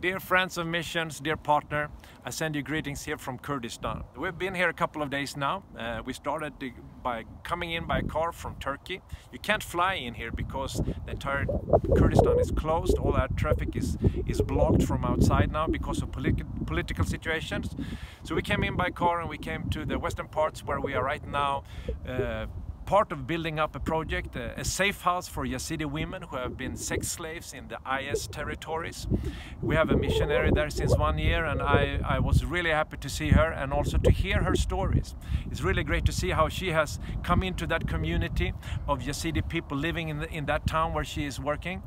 Dear friends of missions, dear partner, I send you greetings here from Kurdistan. We've been here a couple of days now. Uh, we started by coming in by car from Turkey. You can't fly in here because the entire Kurdistan is closed. All that traffic is, is blocked from outside now because of politi political situations. So we came in by car and we came to the western parts where we are right now. Uh, part of building up a project, a, a, safe house for Yazidi women who have been sex slaves in the IS territories. We have a missionary there since one year and I, I was really happy to see her and also to hear her stories. It's really great to see how she has come into that community of Yazidi people living in, the, in that town where she is working.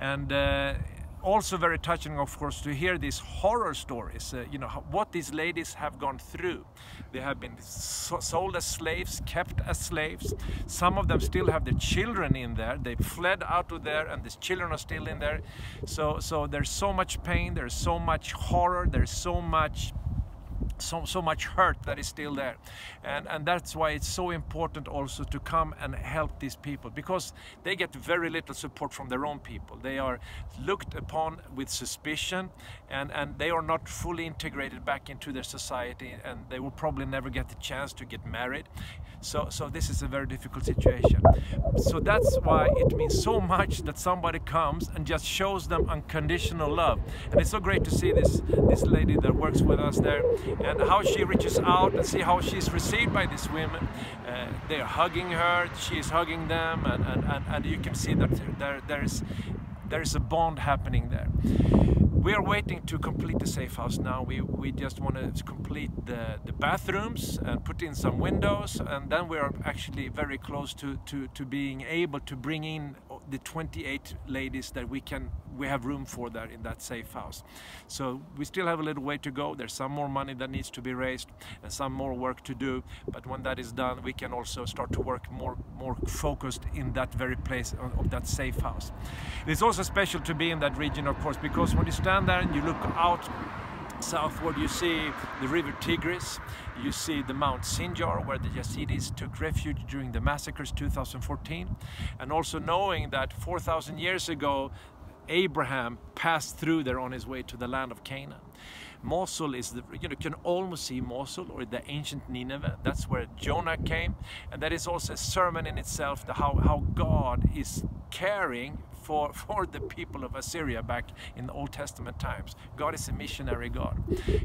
And uh, also very touching, of course, to hear these horror stories. Uh, you know what these ladies have gone through. They have been so sold as slaves, kept as slaves. Some of them still have their children in there. They fled out of there, and these children are still in there. So, so there's so much pain. There's so much horror. There's so much so, so much hurt that is still there. And, and that's why it's so important also to come and help these people because they get very little support from their own people. They are looked upon with suspicion and, and they are not fully integrated back into their society and they will probably never get the chance to get married. So, so this is a very difficult situation. So that's why it means so much that somebody comes and just shows them unconditional love. And it's so great to see this, this lady that works with us there and how she reaches out and see how she's received by these women. Uh, they're hugging her, she's hugging them, and, and, and, and you can see that there, there, is, there is a bond happening there. We are waiting to complete the safe house now. We, we just want to complete the, the bathrooms and put in some windows and then we are actually very close to, to, to being able to bring in the 28 ladies that we can we have room for there in that safe house. So we still have a little way to go. There's some more money that needs to be raised and some more work to do. But when that is done, we can also start to work more, more focused in that very place of, of that safe house. It's also special to be in that region, of course, because when you stand there and you look out southward you see the river Tigris, you see the Mount Sinjar where the Yazidis took refuge during the massacres 2014 and also knowing that 4,000 years ago Abraham passed through there on his way to the land of Canaan. Mosul is the, you know, you can almost see Mosul or the ancient Nineveh. That's where Jonah came. And that is also a sermon in itself, the, how, how God is caring for, for the people of Assyria back in the Old Testament times. God is a missionary God.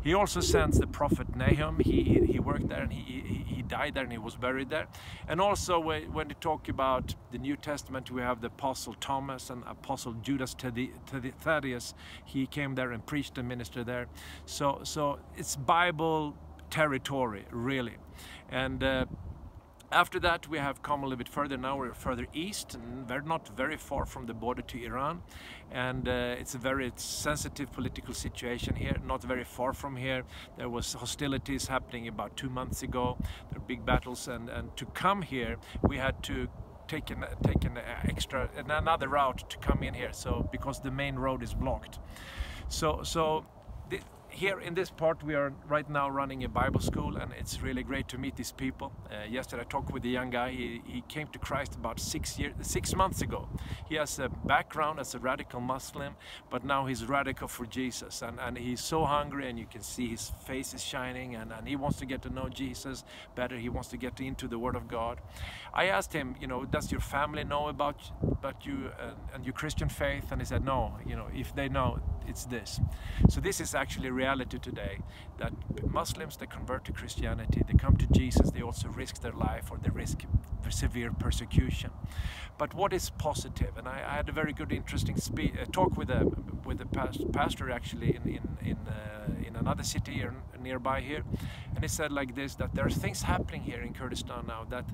He also sends the prophet Nahum. He, he worked there and he, he, died there and he was buried there. And also when you talk about the New Testament, we have the Apostle Thomas and Apostle Judas Thaddeus. He came there and preached and ministered there. So, so it's Bible territory, really. And uh, after that, we have come a little bit further. Now we're further east, and we're not very far from the border to Iran. And uh, it's a very sensitive political situation here, not very far from here. There was hostilities happening about two months ago. There are big battles, and, and to come here, we had to take an, take an extra, another route to come in here. So because the main road is blocked. So, so here in this part we are right now running a Bible school and it's really great to meet these people. Uh, yesterday I talked with a young guy, he, he came to Christ about six, years, six months ago. He has a background as a radical Muslim but now he's radical for Jesus and, and he's so hungry and you can see his face is shining and, and he wants to get to know Jesus better, he wants to get into the Word of God. I asked him, you know, does your family know about, about you uh, and your Christian faith? And he said, no, you know, if they know, it's this. So this is actually reality today, that Muslims that convert to Christianity, they come to Jesus, they also risk their life or they risk severe persecution. But what is positive? And I, I had a very good, interesting uh, talk with a with a past pastor actually in in in, uh, in another city here, nearby here, and he said like this: that there are things happening here in Kurdistan now that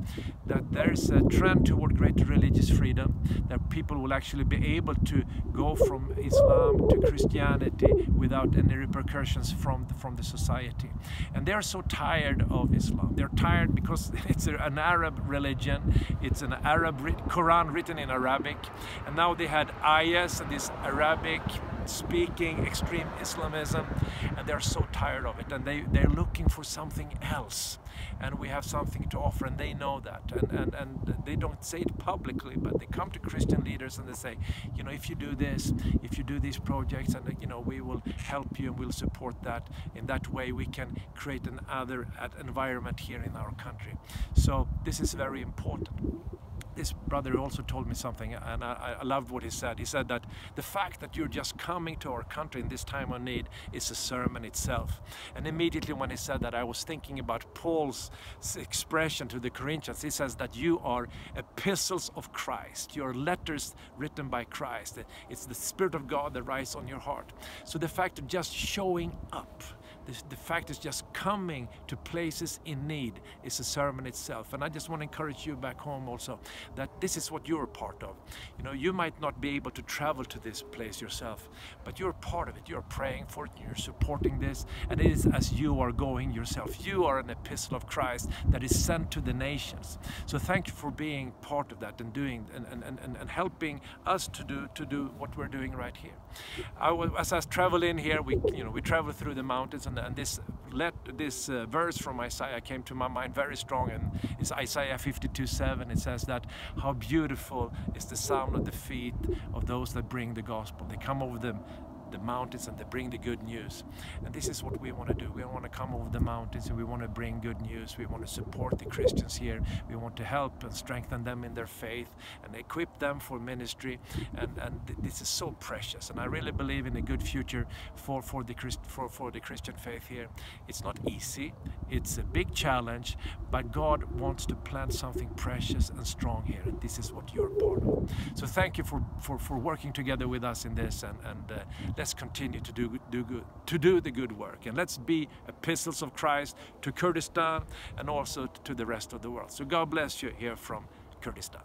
that there is a trend toward greater religious freedom. That people will actually be able to go from Islam to Christianity without any repercussions from the, from the society, and they are so tired of Islam. They're tired because it's an Arab religion. It's an Arab Quran written in Arabic, and now they had IS, and this Arabic speaking extreme Islamism, and they're so tired of it, and they, they're looking for something else. And we have something to offer, and they know that. And, and, and they don't say it publicly, but they come to Christian leaders and they say, you know, if you do this, if you do these projects, and you know, we will help you and we'll support that. In that way, we can create another environment here in our country. So this is very important this brother also told me something and I, I, loved what he said. He said that the fact that you're just coming to our country in this time of need is a sermon itself. And immediately when he said that I was thinking about Paul's expression to the Corinthians. He says that you are epistles of Christ. You're letters written by Christ. It's the Spirit of God that writes on your heart. So the fact of just showing up the, the fact is just coming to places in need is a sermon itself. And I just want to encourage you back home also that this is what you're a part of. You know, you might not be able to travel to this place yourself, but you're part of it. You're praying for it, you're supporting this, and it is as you are going yourself. You are an epistle of Christ that is sent to the nations. So thank you for being part of that and doing and, and, and, and helping us to do to do what we're doing right here. I, as I travel in here, we you know we travel through the mountains and this let this uh, verse from Isaiah came to my mind very strong and it's Isaiah 52 7 it says that how beautiful is the sound of the feet of those that bring the gospel. They come over them the mountains and they bring the good news. And this is what we want to do. We want to come over the mountains and we want to bring good news. We want to support the Christians here. We want to help and strengthen them in their faith and equip them for ministry. And, and this is so precious. And I really believe in a good future for, for, the, Christ, for, for the Christian faith here. It's not easy. It's a big challenge, but God wants to plant something precious and strong here. And this is what you're part of. So thank you for, for, for working together with us in this and, and uh, let's continue to do, do good, to do the good work. And let's be epistles of Christ to Kurdistan and also to the rest of the world. So God bless you here from Kurdistan.